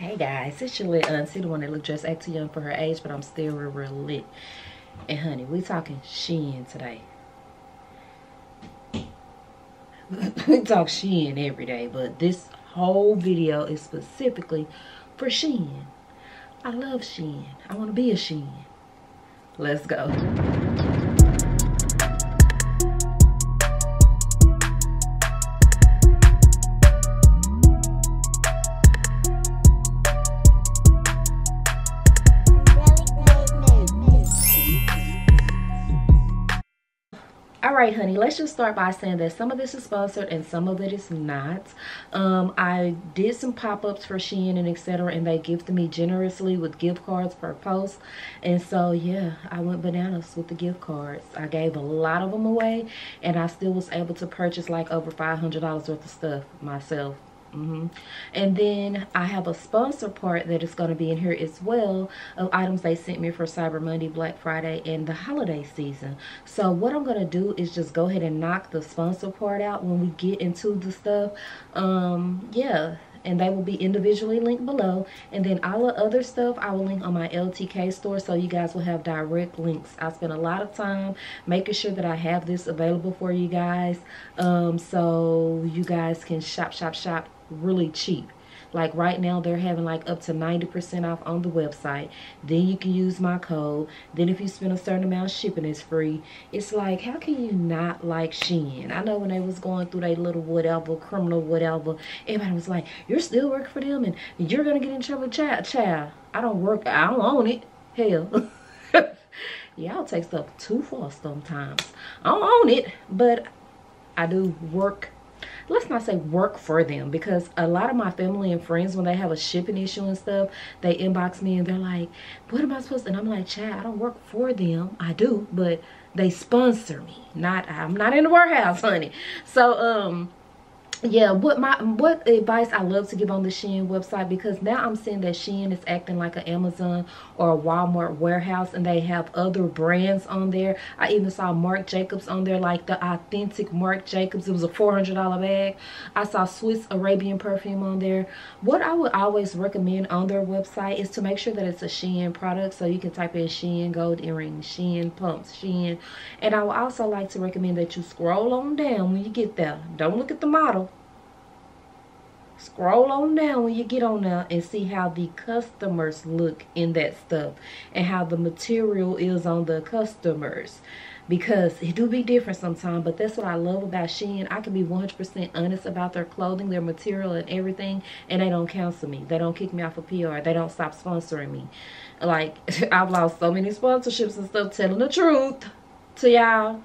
Hey guys, it's your lit auntie, the one that look just act too young for her age, but I'm still real, real lit. And honey, we talking Shein today. we talk Shein every day, but this whole video is specifically for Shein. I love Shein. I want to be a Shein. Let's go. Honey let's just start by saying that some of this is sponsored and some of it is not. Um, i did some pop-ups for shein and etc and they gifted me generously with gift cards per post. And so yeah i went bananas with the gift cards. I gave a lot of them away and i still was able to purchase like over 500 dollars worth of stuff myself Mm -hmm. And then I have a sponsor part that is going to be in here as well of items they sent me for Cyber Monday, Black Friday, and the holiday season. So what I'm going to do is just go ahead and knock the sponsor part out when we get into the stuff. Um, yeah, and they will be individually linked below. And then all the other stuff I will link on my LTK store so you guys will have direct links. I spent a lot of time making sure that I have this available for you guys. Um, so you guys can shop shop shop really cheap like right now they're having like up to 90% off on the website. Then you can use my code. Then if you spend a certain amount shipping it's free. It's like how can you not like Shein? I know when they was going through their little whatever criminal whatever everybody was like you're still working for them and you're gonna get in trouble child. Child I don't work I don't own it. Hell. Y'all take stuff too far sometimes. I don't own it but I do work let's not say work for them because a lot of my family and friends when they have a shipping issue and stuff they inbox me and they're like what am i supposed to and i'm like chad i don't work for them. I do but they sponsor me not i'm not in the warehouse honey. So um yeah what my what advice i love to give on the shein website because now i'm seeing that shein is acting like an amazon or a walmart warehouse and they have other brands on there. I even saw marc jacobs on there like the authentic marc jacobs. It was a 400 dollar bag. I saw swiss arabian perfume on there. What i would always recommend on their website is to make sure that it's a shein product so you can type in shein gold earrings shein pumps shein. And i would also like to recommend that you scroll on down when you get there. Don't look at the model scroll on down when you get on there and see how the customers look in that stuff and how the material is on the customers. Because it do be different sometimes but that's what i love about shein. I can be 100 percent honest about their clothing their material and everything and they don't cancel me. They don't kick me off of pr they don't stop sponsoring me. Like i've lost so many sponsorships and stuff telling the truth to y'all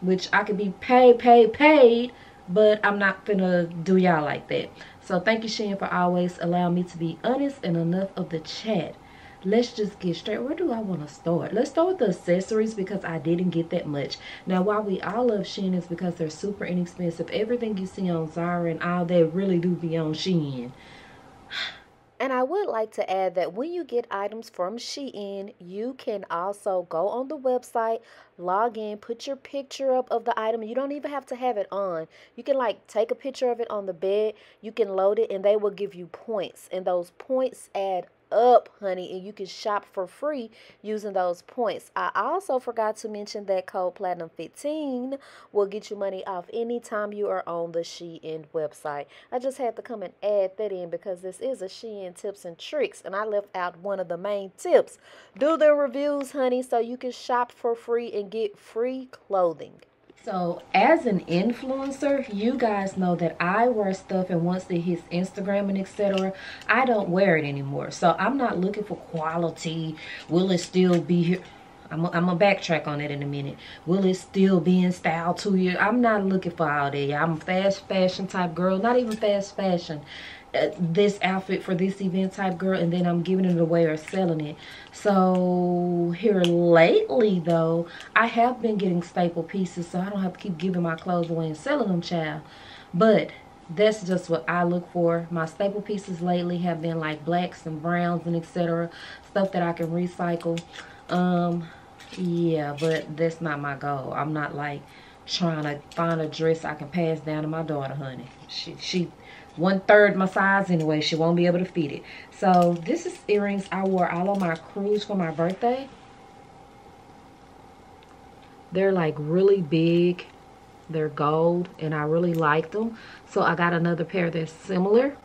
which i could be paid paid paid but I'm not gonna do y'all like that. So thank you, Shein, for always allowing me to be honest and enough of the chat. Let's just get straight. Where do I want to start? Let's start with the accessories because I didn't get that much. Now, why we all love Shein is because they're super inexpensive. Everything you see on Zara and all that really do be on Shein. And I would like to add that when you get items from Shein, you can also go on the website, log in, put your picture up of the item. You don't even have to have it on. You can like take a picture of it on the bed. You can load it and they will give you points. And those points add up, honey, and you can shop for free using those points. I also forgot to mention that code Platinum 15 will get you money off anytime you are on the Shein website. I just had to come and add that in because this is a Shein tips and tricks, and I left out one of the main tips. Do the reviews, honey, so you can shop for free and get free clothing. So as an influencer, you guys know that I wear stuff and once it hits Instagram and etc., I don't wear it anymore. So I'm not looking for quality. Will it still be here? I'm going to backtrack on that in a minute. Will it still be in style two years? I'm not looking for all that. I'm a fast fashion type girl. Not even fast fashion. Uh, this outfit for this event type girl and then I'm giving it away or selling it. So here lately though, I have been getting staple pieces so I don't have to keep giving my clothes away and selling them, child. But that's just what I look for. My staple pieces lately have been like blacks and browns and etc. Stuff that I can recycle. Um, yeah, but that's not my goal. I'm not like trying to find a dress I can pass down to my daughter, honey. She, she one third my size anyway. She won't be able to fit it. So this is earrings I wore all on my cruise for my birthday. They're like really big. They're gold and I really like them. So I got another pair that's similar.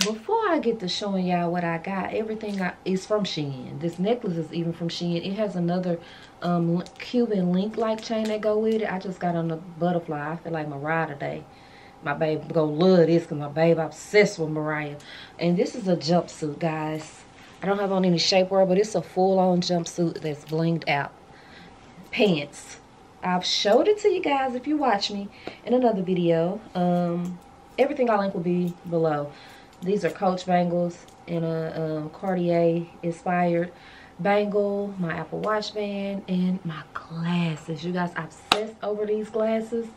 Before I get to showing y'all what I got, everything I, is from Shein. This necklace is even from Shein. It has another um, Cuban link-like chain that go with it. I just got on the butterfly. I feel like Mariah today. My babe gonna love this because my babe obsessed with Mariah. And this is a jumpsuit, guys. I don't have on any shapewear, but it's a full-on jumpsuit that's blinged out. Pants. I've showed it to you guys if you watch me in another video. Um, everything I link will be below. These are Coach bangles in a um, Cartier inspired bangle, my Apple Watch band, and my glasses. You guys obsessed over these glasses.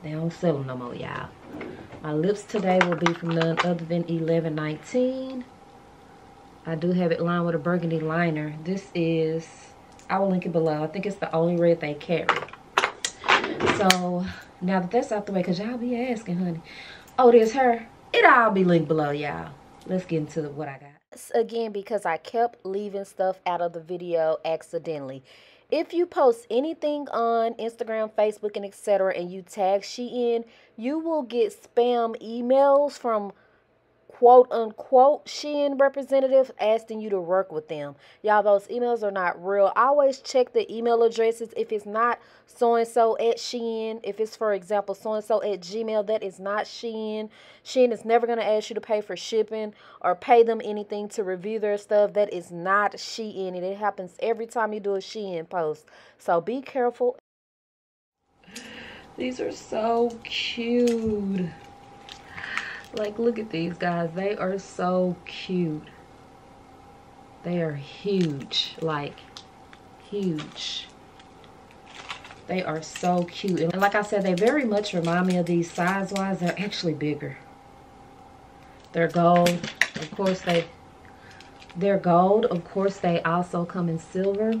They don't sell them no more, y'all. My lips today will be from none other than 1119. I do have it lined with a burgundy liner. This is, I will link it below. I think it's the only red they carry. So, now that that's out the way, because y'all be asking, honey. Oh, there's her. It'll all be linked below, y'all. Let's get into what I got again because I kept leaving stuff out of the video accidentally. If you post anything on Instagram, Facebook, and etc., and you tag Shein, you will get spam emails from quote unquote Shein representatives asking you to work with them. Y'all, those emails are not real. Always check the email addresses. If it's not so and so at Shein, if it's for example so and so at Gmail, that is not Shein. Shein is never going to ask you to pay for shipping or pay them anything to review their stuff. That is not Shein. And it happens every time you do a Shein post. So be careful. These are so cute. Like, look at these guys. They are so cute. They are huge. Like, huge. They are so cute. And like I said, they very much remind me of these size-wise. They're actually bigger. They're gold. Of course, they... They're gold. Of course, they also come in silver.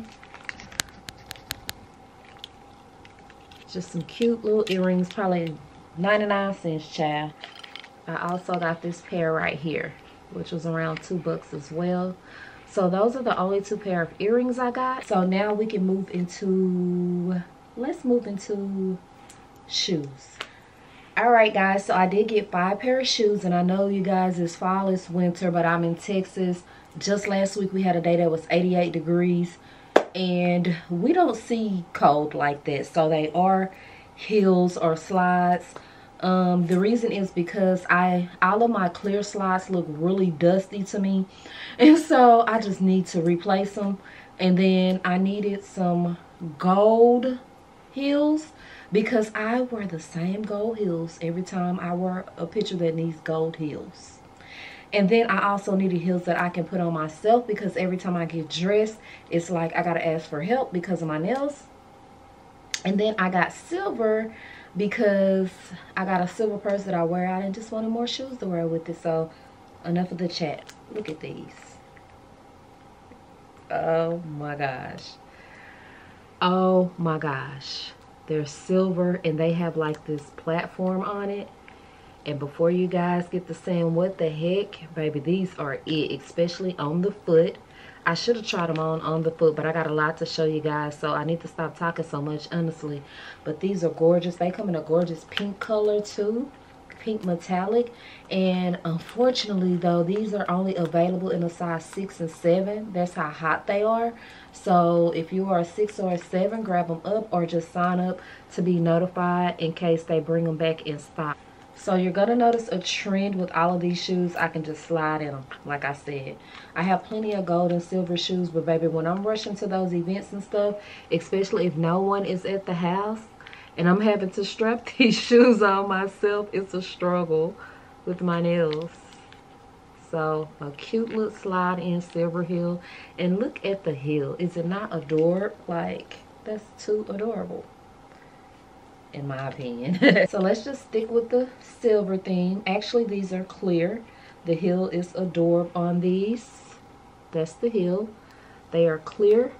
Just some cute little earrings. Probably 99 cents, child. I also got this pair right here, which was around two bucks as well. So those are the only two pair of earrings I got. So now we can move into, let's move into shoes. All right, guys, so I did get five pair of shoes, and I know you guys, it's fall, it's winter, but I'm in Texas. Just last week, we had a day that was 88 degrees, and we don't see cold like that. So they are heels or slides. Um, the reason is because I all of my clear slots look really dusty to me. And so I just need to replace them. And then I needed some gold heels because I wear the same gold heels every time I wear a picture that needs gold heels. And then I also needed heels that I can put on myself because every time I get dressed, it's like I got to ask for help because of my nails. And then I got silver because I got a silver purse that I wear out and just wanted more shoes to wear with it. So enough of the chat. Look at these. Oh my gosh. Oh my gosh. They're silver and they have like this platform on it. And before you guys get to saying what the heck, baby, these are it, especially on the foot. I should have tried them on on the foot, but I got a lot to show you guys, so I need to stop talking so much, honestly. But these are gorgeous. They come in a gorgeous pink color, too. Pink metallic. And unfortunately, though, these are only available in a size 6 and 7. That's how hot they are. So if you are a 6 or a 7, grab them up or just sign up to be notified in case they bring them back in stock. So you're going to notice a trend with all of these shoes. I can just slide in them, like I said. I have plenty of gold and silver shoes, but baby, when I'm rushing to those events and stuff, especially if no one is at the house, and I'm having to strap these shoes on myself, it's a struggle with my nails. So a cute little slide in silver heel. And look at the heel. Is it not adorable? Like, that's too adorable in my opinion. so let's just stick with the silver theme. Actually, these are clear. The heel is adored on these. That's the heel. They are clear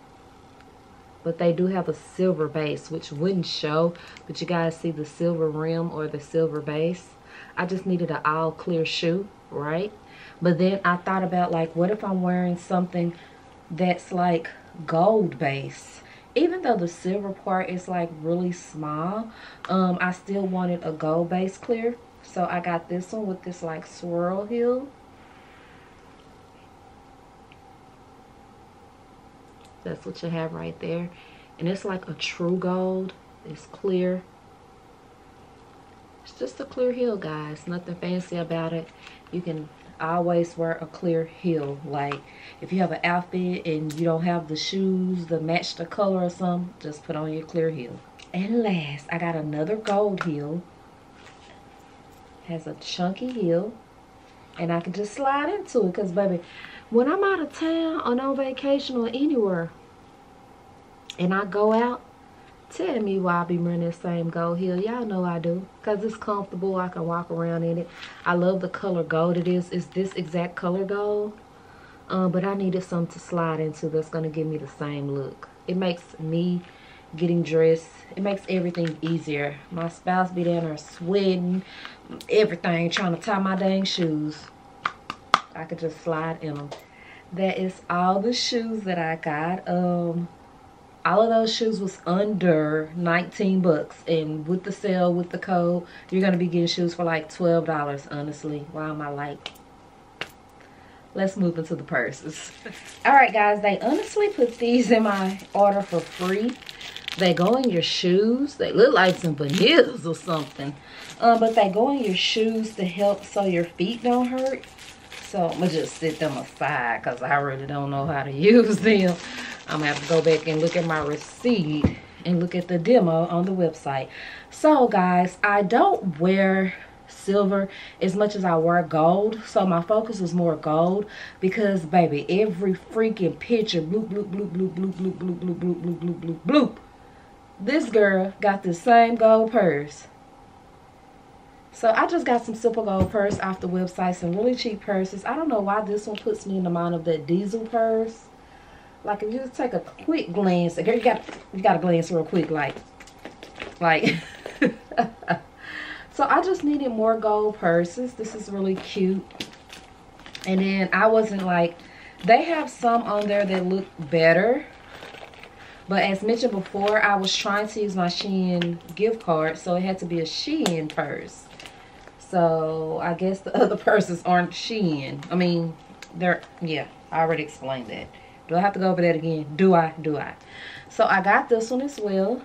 but they do have a silver base which wouldn't show but you guys see the silver rim or the silver base I just needed an all clear shoe right but then I thought about like what if I'm wearing something that's like gold base even though the silver part is like really small um I still wanted a gold base clear. So I got this one with this like swirl heel. That's what you have right there. And it's like a true gold. It's clear. It's just a clear heel guys. Nothing fancy about it. You can always wear a clear heel. Like if you have an outfit and you don't have the shoes to match the color or something just put on your clear heel. And last i got another gold heel. Has a chunky heel. And i can just slide into it because baby when i'm out of town or on vacation or anywhere and I go out, tell me why I be wearing this same gold heel. Y'all know I do. Because it's comfortable. I can walk around in it. I love the color gold it is. It's this exact color gold. Um, but I needed something to slide into that's going to give me the same look. It makes me getting dressed. It makes everything easier. My spouse be down there sweating, everything, trying to tie my dang shoes. I could just slide in them. That is all the shoes that I got. Um, all of those shoes was under 19 bucks and with the sale with the code you're gonna be getting shoes for like 12 dollars honestly. Why am i like let's move into the purses. All right guys they honestly put these in my order for free. They go in your shoes. They look like some bananas or something. Um, but they go in your shoes to help so your feet don't hurt so i'm gonna just sit them aside because i really don't know how to use them I'm gonna have to go back and look at my receipt and look at the demo on the website. So guys, I don't wear silver as much as I wear gold. So my focus was more gold because baby, every freaking picture, bloop, bloop, bloop, bloop, bloop, bloop, bloop, bloop, bloop, bloop, bloop, bloop, bloop. This girl got the same gold purse. So I just got some simple gold purse off the website, some really cheap purses. I don't know why this one puts me in the mind of that diesel purse like if you just take a quick glance, you got you got to glance real quick, like, like. so I just needed more gold purses. This is really cute. And then I wasn't like, they have some on there that look better. But as mentioned before, I was trying to use my Shein gift card, so it had to be a Shein purse. So I guess the other purses aren't Shein. I mean, they're, yeah, I already explained that. Do I have to go over that again? Do I? Do I? So I got this one as well.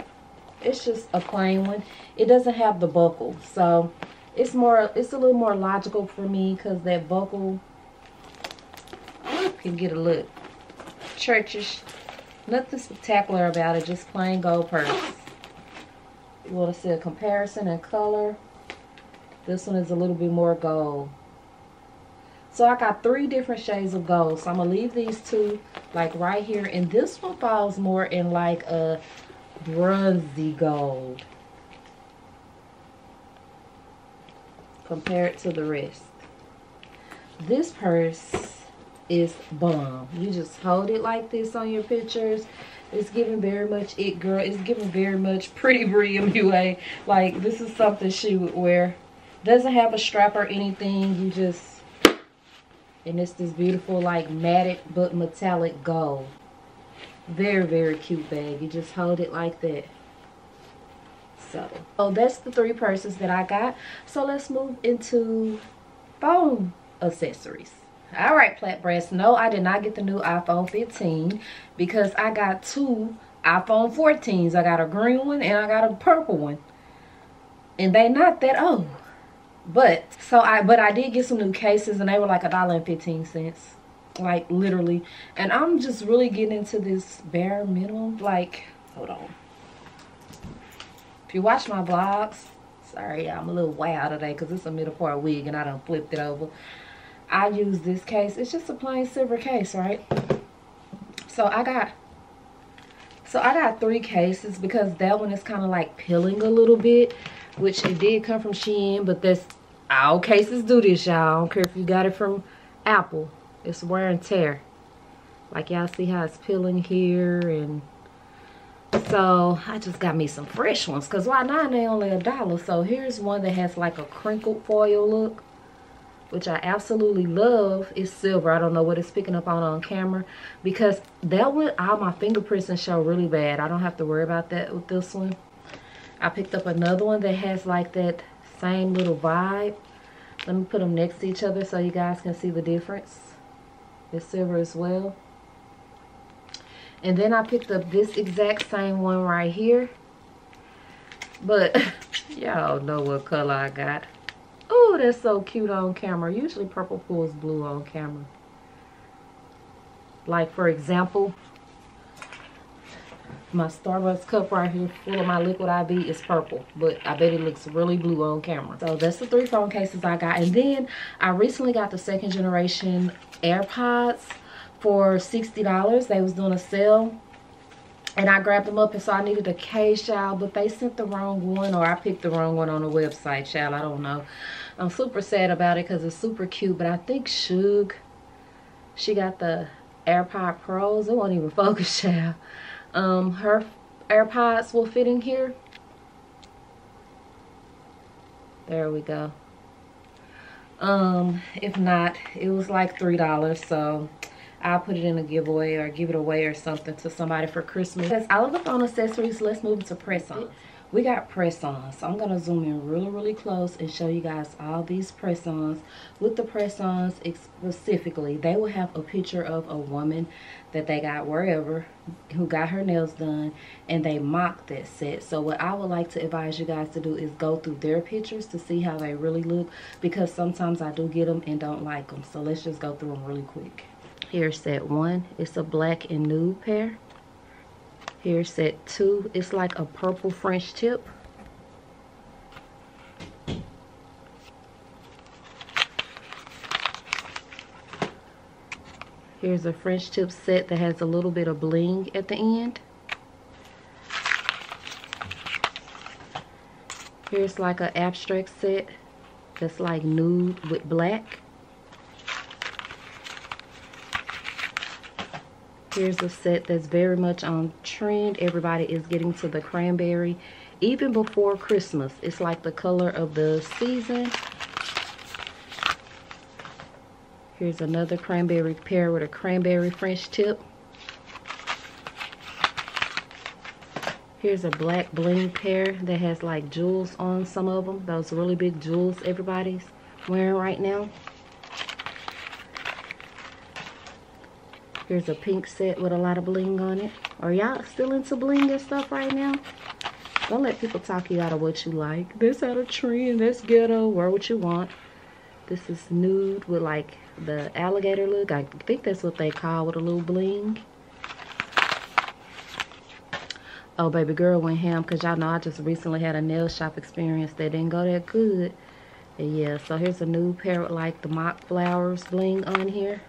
It's just a plain one. It doesn't have the buckle. So it's more, it's a little more logical for me because that buckle can get a look churchish. Nothing spectacular about it. Just plain gold purse. You want to see a comparison in color. This one is a little bit more gold. So I got three different shades of gold. So I'm going to leave these two like right here. And this one falls more in like a bronzy gold. Compared to the rest. This purse is bomb. You just hold it like this on your pictures. It's giving very much it girl. It's giving very much pretty Brie MUA. Like this is something she would wear. Doesn't have a strap or anything. You just and it's this beautiful like matted but metallic gold. Very, very cute bag. You just hold it like that. So, oh, that's the three purses that I got. So let's move into phone accessories. All right, Plat Brats. No, I did not get the new iPhone 15 because I got two iPhone 14s. I got a green one and I got a purple one. And they not that old. But so I but I did get some new cases and they were like a dollar and fifteen cents. Like literally. And I'm just really getting into this bare minimum. Like, hold on. If you watch my vlogs, sorry, I'm a little wild today because it's a middle part wig and I done flipped it over. I use this case. It's just a plain silver case, right? So I got so I got three cases because that one is kind of like peeling a little bit which it did come from Shein, but that's all cases do this, y'all. I don't care if you got it from Apple. It's wear and tear. Like y'all see how it's peeling here and So I just got me some fresh ones because why not? They only a dollar. So here's one that has like a crinkled foil look, which I absolutely love. It's silver. I don't know what it's picking up on on camera because that one, all my fingerprints and show really bad. I don't have to worry about that with this one. I picked up another one that has like that same little vibe. Let me put them next to each other so you guys can see the difference. It's silver as well. And then I picked up this exact same one right here. But y'all know what color I got. Oh, that's so cute on camera. Usually purple pulls blue on camera. Like for example, my Starbucks cup right here full of my liquid IV is purple. But I bet it looks really blue on camera. So that's the three phone cases I got. And then I recently got the second generation AirPods for $60. They was doing a sale. And I grabbed them up and so I needed a case, child. But they sent the wrong one or I picked the wrong one on the website, child. I don't know. I'm super sad about it because it's super cute. But I think Shug, she got the AirPod Pros. It won't even focus, child. Um, her AirPods will fit in here. There we go. Um, if not, it was like $3. So I'll put it in a giveaway or give it away or something to somebody for Christmas. Because out of the phone accessories, let's move to press-ons. We got press-ons. So I'm to zoom in really, really close and show you guys all these press-ons. With the press-ons specifically, they will have a picture of a woman that they got wherever who got her nails done and they mocked that set so what i would like to advise you guys to do is go through their pictures to see how they really look because sometimes i do get them and don't like them so let's just go through them really quick Here's set one. It's a black and nude pair. Here's set two. It's like a purple French tip. Here's a French tip set that has a little bit of bling at the end. Here's like an abstract set that's like nude with black. Here's a set that's very much on trend. Everybody is getting to the cranberry. Even before Christmas, it's like the color of the season. Here's another cranberry pair with a cranberry French tip. Here's a black bling pair that has like jewels on some of them. Those really big jewels everybody's wearing right now. Here's a pink set with a lot of bling on it. Are y'all still into bling and stuff right now? Don't let people talk you out of what you like. This out of trend, this ghetto, wear what you want. This is nude with like the alligator look. I think that's what they call with a little bling. Oh, baby girl went ham because y'all know I just recently had a nail shop experience that didn't go that good. And yeah, so here's a new pair with like the mock flowers bling on here.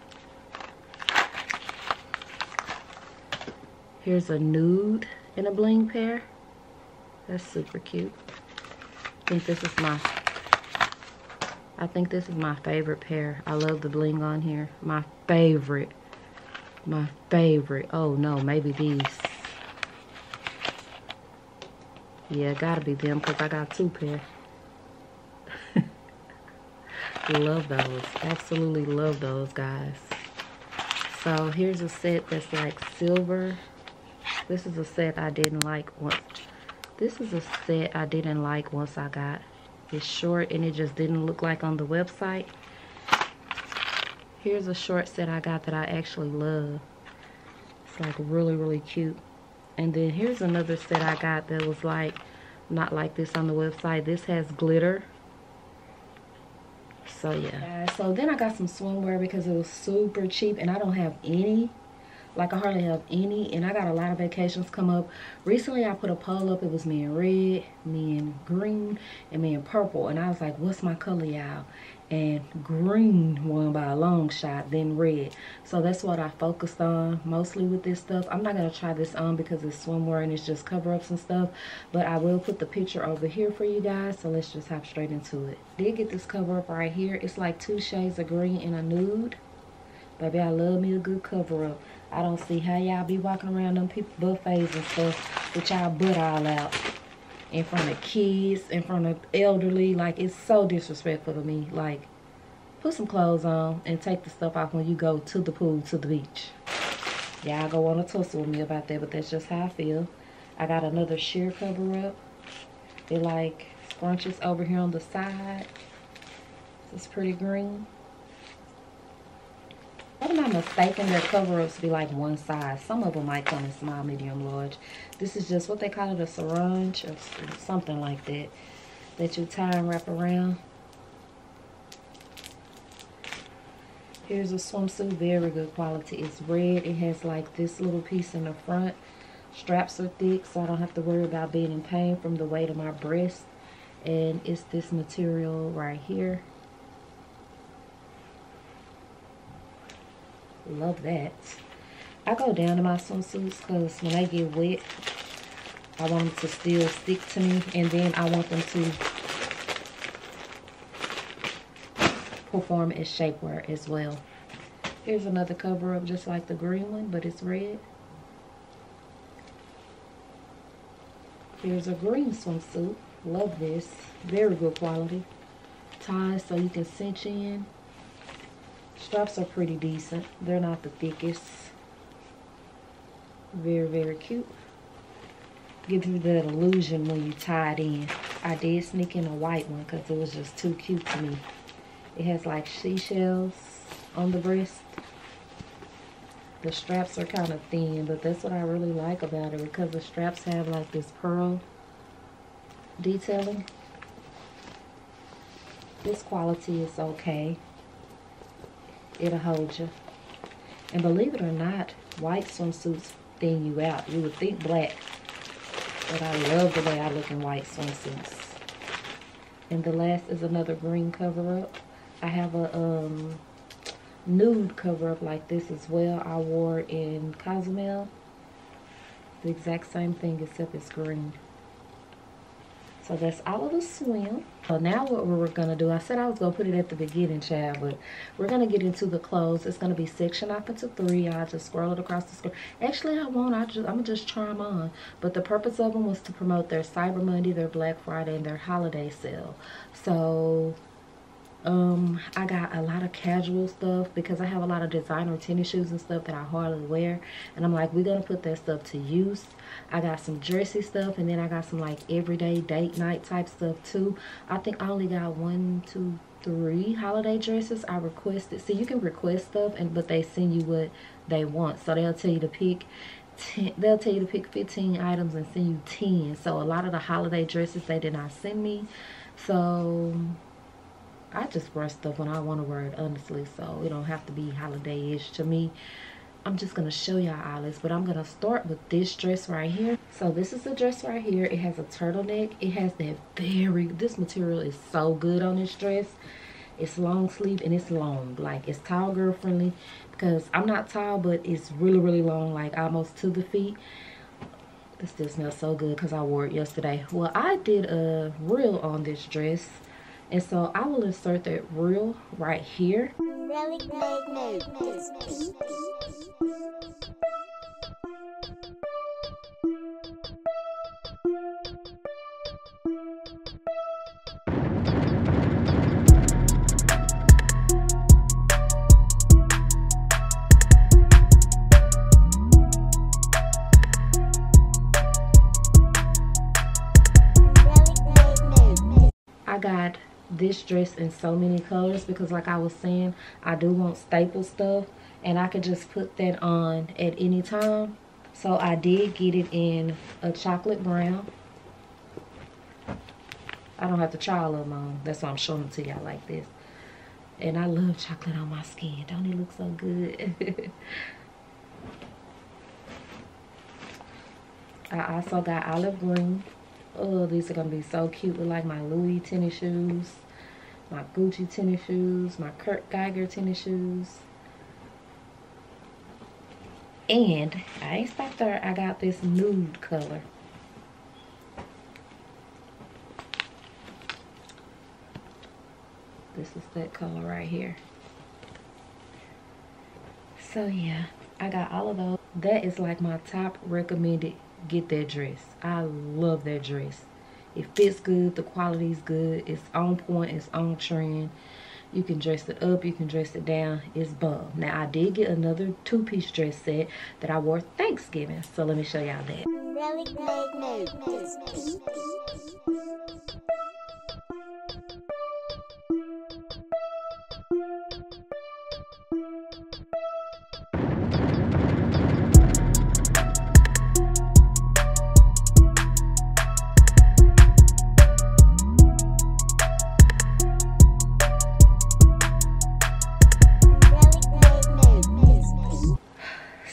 Here's a nude in a bling pair. That's super cute. I think this is my I think this is my favorite pair. I love the bling on here. My favorite. My favorite. Oh no, maybe these. Yeah, gotta be them because I got two pair. love those. Absolutely love those guys. So here's a set that's like silver this is a set I didn't like once. This is a set I didn't like once I got. It's short and it just didn't look like on the website. Here's a short set I got that I actually love. It's like really, really cute. And then here's another set I got that was like, not like this on the website. This has glitter. So yeah. So then I got some swimwear because it was super cheap and I don't have any like I hardly have any and I got a lot of vacations come up. Recently I put a poll up. It was me in red, me in green, and me in purple. And I was like, what's my color y'all? And green won by a long shot, then red. So that's what I focused on mostly with this stuff. I'm not going to try this on because it's swimwear and it's just cover-ups and stuff. But I will put the picture over here for you guys. So let's just hop straight into it. Did get this cover-up right here. It's like two shades of green and a nude. Baby, I love me a good cover-up. I don't see how y'all be walking around them people buffets and stuff with y'all butt all out in front of kids, in front of elderly. Like, it's so disrespectful to me. Like, put some clothes on and take the stuff off when you go to the pool, to the beach. Y'all go on a tussle with me about that, but that's just how I feel. I got another sheer cover up. It like scrunches over here on the side. It's pretty green. I'm not mistaken, their cover-ups be like one size. Some of them might come in small, medium, large. This is just what they call it, a sarong or something like that. That you tie and wrap around. Here's a swimsuit, very good quality. It's red. It has like this little piece in the front. Straps are thick, so I don't have to worry about being in pain from the weight of my breast. And it's this material right here. Love that. I go down to my swimsuits because when they get wet, I want them to still stick to me. And then I want them to perform as shapewear as well. Here's another cover up just like the green one, but it's red. Here's a green swimsuit. Love this. Very good quality. Ties so you can cinch in. Straps are pretty decent. They're not the thickest. Very, very cute. Gives you that illusion when you tie it in. I did sneak in a white one because it was just too cute to me. It has like seashells on the breast. The straps are kind of thin, but that's what I really like about it because the straps have like this pearl detailing. This quality is okay it'll hold you. And believe it or not, white swimsuits thin you out. You would think black, but I love the way I look in white swimsuits. And the last is another green cover-up. I have a um, nude cover-up like this as well. I wore in Cozumel. The exact same thing except it's green. So that's all of the swim. So now what we're gonna do, I said I was gonna put it at the beginning, child, but we're gonna get into the clothes. It's gonna be sectioned off into three. I just scroll it across the screen. Actually, I won't. I just, I'm gonna just try them on. But the purpose of them was to promote their Cyber Monday, their Black Friday, and their holiday sale. So um, I got a lot of casual stuff because I have a lot of designer tennis shoes and stuff that I hardly wear. And I'm like, we're to put that stuff to use. I got some dressy stuff and then I got some like everyday date night type stuff too. I think I only got one, two, three holiday dresses I requested. so you can request stuff, and but they send you what they want. So they'll tell you to pick 10, they'll tell you to pick 15 items and send you 10. So a lot of the holiday dresses they did not send me. So I just wear stuff when I want to wear it, honestly. So it don't have to be holiday-ish to me. I'm just going to show y'all all this. But I'm going to start with this dress right here. So this is the dress right here. It has a turtleneck. It has that very, this material is so good on this dress. It's long sleeve and it's long. Like it's tall girl friendly because I'm not tall, but it's really, really long, like almost to the feet. This still smells so good because I wore it yesterday. Well, I did a reel on this dress and so I will insert that reel right here. I got this dress in so many colors because like I was saying, I do want staple stuff and I could just put that on at any time. So I did get it in a chocolate brown. I don't have to try all of them on. That's why I'm showing them to y'all like this. And I love chocolate on my skin. Don't it look so good? I also got olive green. Oh, these are going to be so cute with like my Louis tennis shoes my Gucci tennis shoes, my Kurt Geiger tennis shoes. And I ain't stopped there. I got this nude color. This is that color right here. So yeah, I got all of those. That is like my top recommended get that dress. I love that dress. It fits good. The quality is good. It's on point. It's on trend. You can dress it up. You can dress it down. It's bomb. Now, I did get another two-piece dress set that I wore Thanksgiving. So, let me show y'all that. Really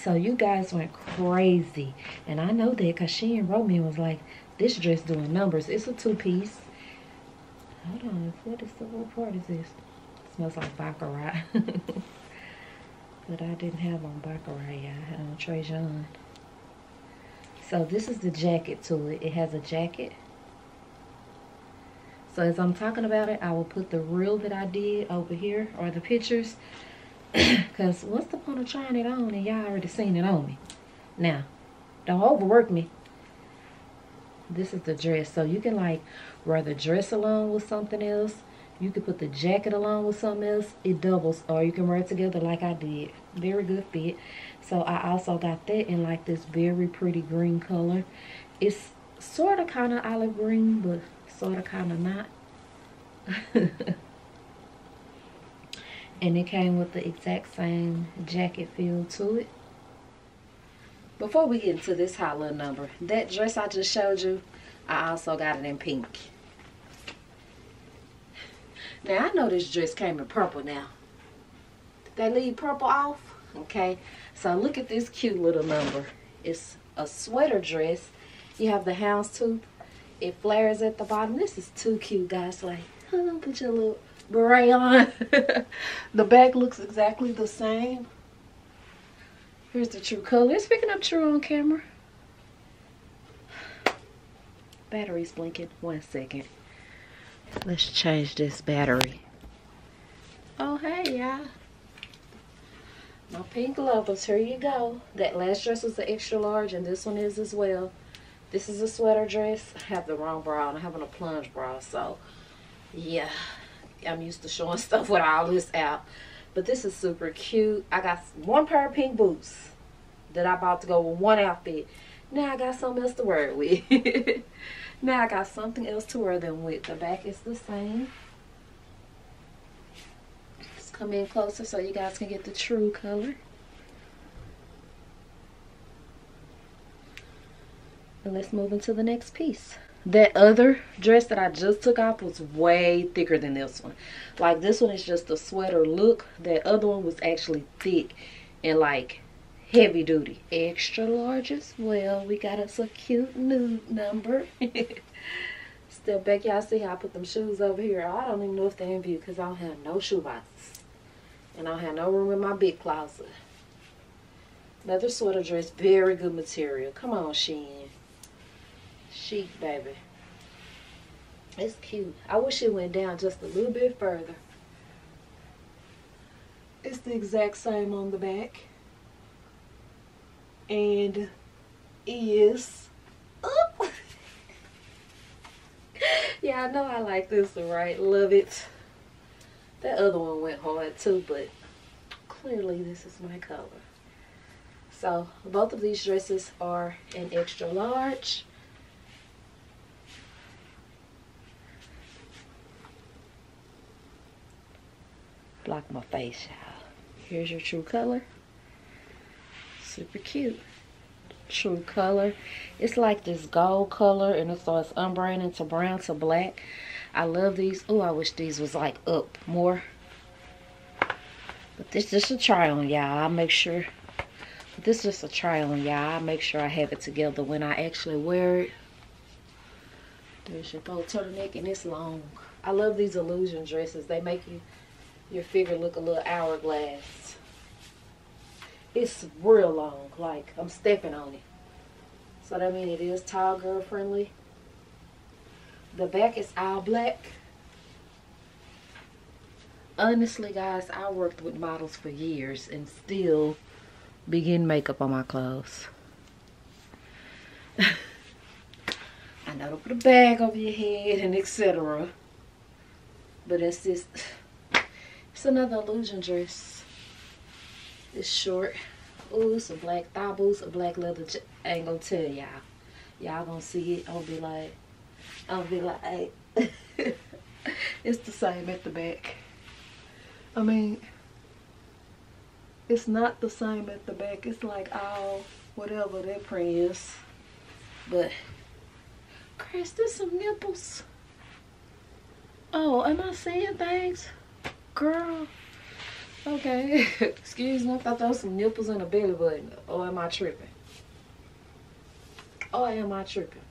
So you guys went crazy. And I know that because she and Romy was like, this dress doing numbers. It's a two-piece. Hold on. What is the what part is this? It smells like Baccarat. but I didn't have on Baccarat. I had on Trajan. So this is the jacket to it. It has a jacket. So as I'm talking about it, I will put the reel that I did over here or the pictures because what's the point of trying it on and y'all already seen it on me? Now, don't overwork me. This is the dress. So you can like wear the dress along with something else. You can put the jacket along with something else. It doubles. Or you can wear it together like I did. Very good fit. So I also got that in like this very pretty green color. It's sort of kind of olive green, but sort of kind of not. and it came with the exact same jacket feel to it. Before we get into this hot little number that dress i just showed you i also got it in pink. Now i know this dress came in purple now. Did they leave purple off? Okay. So look at this cute little number. It's a sweater dress. You have the houndstooth. It flares at the bottom. This is too cute guys. Like put your little beret on. the back looks exactly the same. Here's the true color. It's picking up true on camera. Battery's blinking. One second. Let's change this battery. Oh, hey, y'all. My pink lovers. Here you go. That last dress was an extra large, and this one is as well. This is a sweater dress. I have the wrong bra I'm having a plunge bra, so yeah. I'm used to showing stuff with all this out. But this is super cute. I got one pair of pink boots that I bought to go with one outfit. Now I got something else to wear with. now I got something else to wear them with. The back is the same. Let's come in closer so you guys can get the true color. And let's move into the next piece that other dress that I just took off was way thicker than this one. Like this one is just a sweater look. That other one was actually thick and like heavy duty. Extra large as well. We got us a cute nude number. Step back, y'all see how I put them shoes over here. I don't even know if they're in view because I don't have no shoe boxes. And I don't have no room in my big closet. Another sweater dress, very good material. Come on, Shein chic, baby. It's cute. I wish it went down just a little bit further. It's the exact same on the back. And is oh. yeah, I know I like this one, right? Love it. That other one went hard too, but clearly this is my color. So both of these dresses are an extra large. Block my face out. Here's your true color. Super cute. True color. It's like this gold color and it starts umbraing into brown to black. I love these. Oh, I wish these was like up more. But this is a try on, y'all. I'll make sure. This is just a try on, y'all. I'll make sure I have it together when I actually wear it. There's your full turtleneck and it's long. I love these illusion dresses. They make you your figure look a little hourglass. It's real long, like I'm stepping on it. So that means it is tall girl friendly. The back is all black. Honestly, guys, I worked with models for years and still begin makeup on my clothes. I know to put a bag over your head and etc. But it's just, it's another illusion dress. It's short. Ooh, some black thigh boots, a black leather. I ain't gonna tell y'all. Y'all gonna see it. I'll be like, I'll be like, hey. it's the same at the back. I mean, it's not the same at the back. It's like all whatever that print is. But, Chris, there's some nipples. Oh, am I saying things? Girl. Okay. Excuse me. I thought there was some nipples in a belly button. Or am I tripping? Or am I tripping?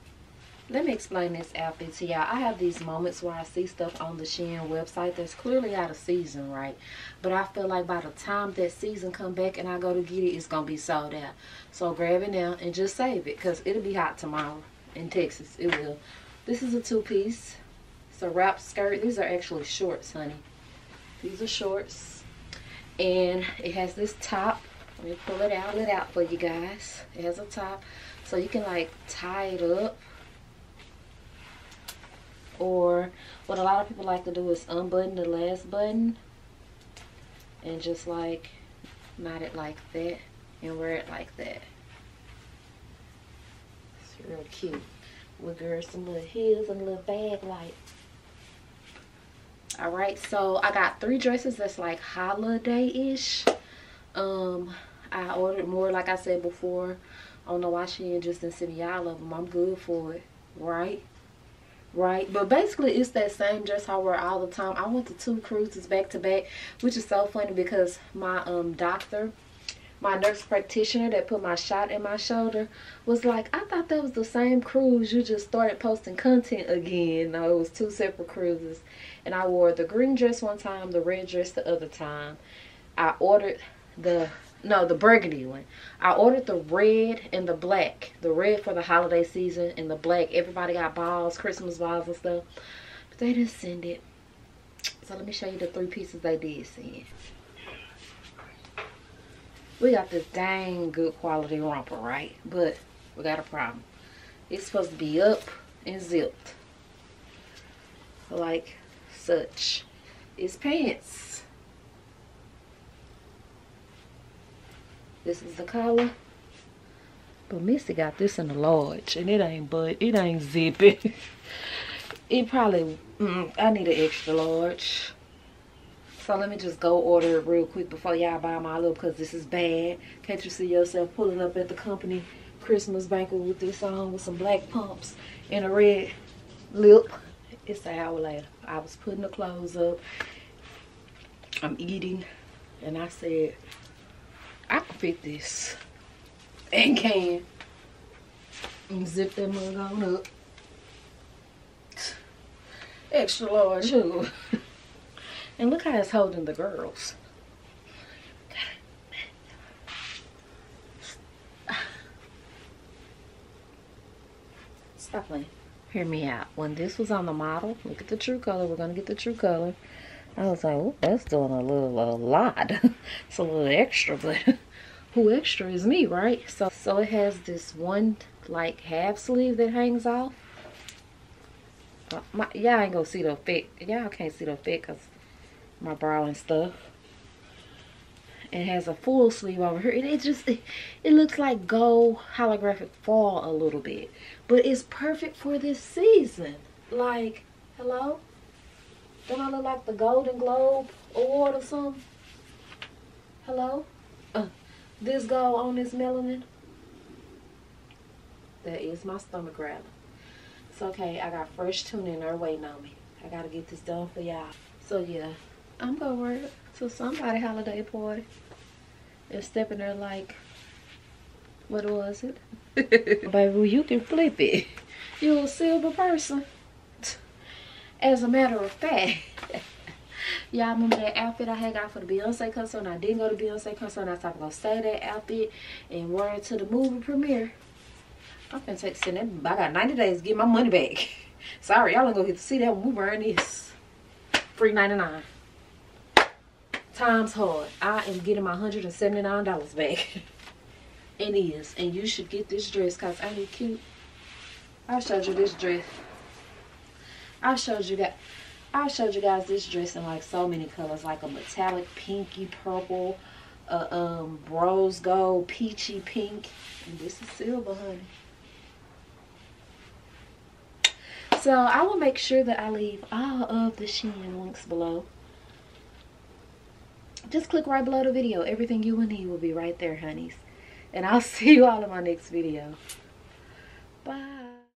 Let me explain this outfit to y'all. I have these moments where I see stuff on the Shein website that's clearly out of season, right? But I feel like by the time that season come back and I go to get it, it's going to be sold out. So grab it now and just save it because it'll be hot tomorrow in Texas. It will. This is a two-piece. It's a wrap skirt. These are actually shorts, honey. These are shorts. And it has this top. Let me pull it out, it out for you guys. It has a top. So you can like tie it up or what a lot of people like to do is unbutton the last button and just like knot it like that and wear it like that. It's real cute. With girls some little heels and a little bag like. Alright, so I got three dresses that's like holiday-ish. Um, I ordered more like I said before on the Washington just in city all of them. I'm good for it, right? right but basically it's that same dress i wear all the time i went to two cruises back to back which is so funny because my um doctor my nurse practitioner that put my shot in my shoulder was like i thought that was the same cruise you just started posting content again. No it was two separate cruises. And i wore the green dress one time the red dress the other time. I ordered the no the burgundy one. I ordered the red and the black the red for the holiday season and the black. Everybody got balls christmas balls and stuff. But they didn't send it. So let me show you the three pieces they did send we got this dang good quality romper right but we got a problem it's supposed to be up and zipped like such it's pants This is the collar. But Missy got this in a large and it ain't but it ain't zipping. it probably mm, I need an extra large. So let me just go order it real quick before y'all buy my little because this is bad. Can't you see yourself pulling up at the company Christmas banquet with this on with some black pumps and a red lip. It's an hour later. I was putting the clothes up. I'm eating and I said I can fit this. And can. And zip that mug on up. Extra large too. and look how it's holding the girls. Stop playing. Hear me out. When this was on the model, look at the true color. We're going to get the true color. I was like, oh, that's doing a little a lot. it's a little extra, but who extra is me, right? So, so it has this one like half sleeve that hangs off. Uh, my, y'all ain't gonna see the effect. Y'all can't see the effect because my brow and stuff. It has a full sleeve over here. And it just, it, it looks like gold holographic fall a little bit. But it's perfect for this season. Like, hello? Don't I look like the Golden Globe award or something? Hello? Uh, this go on this melanin. That is my stomach grabber. It's okay. I got fresh tuna in there waiting on me. I gotta get this done for y'all. So yeah, I'm gonna work to somebody holiday party and step in there like, what was it? Baby, you can flip it. You're a silver person. As a matter of fact, y'all remember that outfit I had got for the Beyonce concert and I didn't go to Beyonce concert and I thought I was gonna stay that outfit and wear it to the movie premiere. I'm gonna take send that I got 90 days to get my money back. Sorry, y'all ain't gonna get to see that when we wearing this. Free 99. Times hard. I am getting my $179 back. And it is. And you should get this dress because it cute? I showed you this dress. I showed you that. I showed you guys this dress in like so many colors, like a metallic pinky purple, a um, rose gold, peachy pink, and this is silver, honey. So I will make sure that I leave all of the Shein links below. Just click right below the video. Everything you will need will be right there, honeys. And I'll see you all in my next video. Bye.